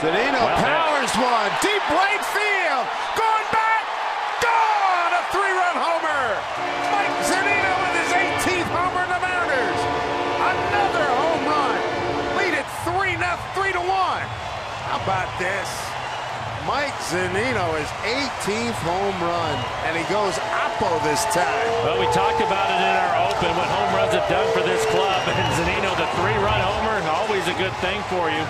Zunino Well, powers one. Deep right field. Going back. Gone. A three-run homer. Mike Zunino with his 18th homer in the Mariners. Another home run. Lead it 3 now 3 to 1. How about this? Mike Zunino his 18th home run, and he goes oppo this time. Well, we talked about it in our open, what home runs have done for this club. And Zunino, the three-run homer, always a good thing for you.